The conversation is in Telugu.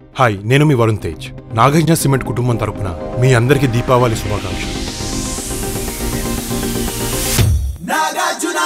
హాయ్ నేను మీ వరుణ్ తేజ్. నాగార్జున సిమెంట్ కుటుంబం తరపున మీ అందరికీ దీపావళి శుభాకాంక్షలు. నాగార్జున